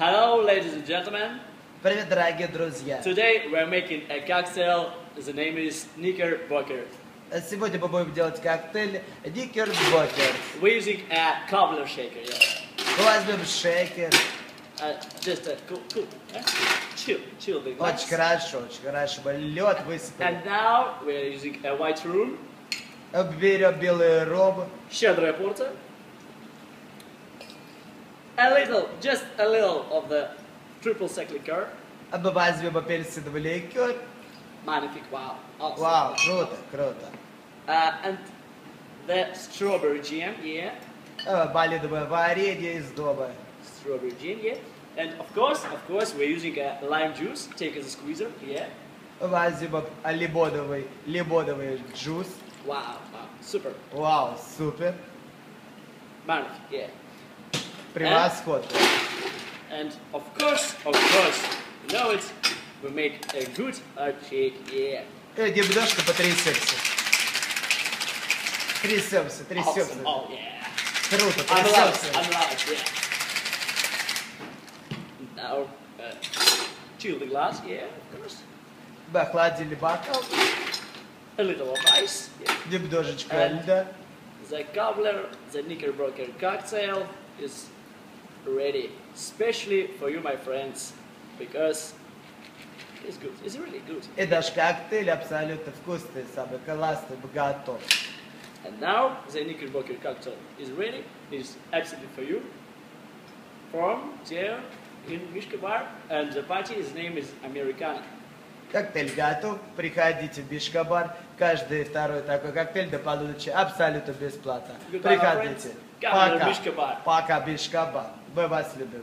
Hello, ladies and gentlemen. Привет, дорогие друзья! Today we're making a cocktail. The name is Knickerbocker. Сегодня мы будем делать коктейль Никербокер. We're using a cobbler shaker. Yeah. Мы возьмем шейкер. Uh, just a cool, cool. eh? Chill, chill. the Очень хорошо, очень хорошо. Мы лед высыпали. And now we're using a white room. Берем белый ром. Щедрая порция. A little, just a little of the triple sec liqueur. Мы возьмем апельсиновый ликер. Magnific, wow. Awesome. Вау, круто, круто. Uh, and the strawberry jam, yeah. Э, Малиновое варенье из дома. Strawberry jam, yeah. And of course, of course, we're using a lime juice. Take as a squeezer, yeah. Возьмем лимоновый, лимоновый джус. Wow, wow, super. Вау, супер. Magnific, yeah. Превосходно. And of course, of course, you know it, we make a good hot shake, yeah. Э, Немножко потрясемся. Трясемся, трясемся. Awesome. Oh, yeah. Круто, I'm allowed, трясемся. I'm allowed, yeah. Now, uh, chill the glass, yeah, of course. Мы охладили бокал. A little of ice, yeah. Немножечко And- льда. The cobbler, the Knickerbocker cocktail is ready, especially for you, my friends, because it's good. It's really good. И наш коктейль абсолютно вкусный, самый классный, готов. And now the Knickerbocker cocktail is ready. It's absolutely for you. From there in Mishka Bar, and the party, his name is Americana. Коктейль готов. Приходите в Бишкабар. Каждый второй такой коктейль до полуночи абсолютно бесплатно. Goodbye, Приходите. Пока. Бишкабар. Пока, Бишкабар. Мы вас любим.